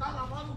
Tá lavado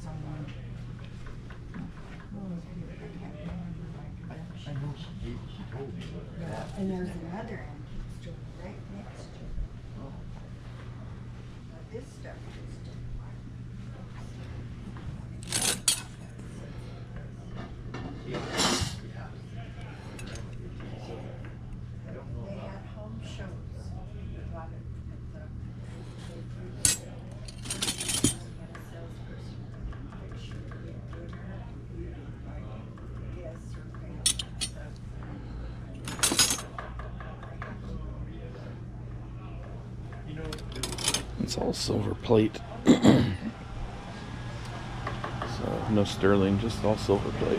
It's. I can't remember my I direction. know she gave, she told me. Yeah, and there's another antique store right next to it. But this stuff is. It's all silver plate. so no sterling, just all silver plate.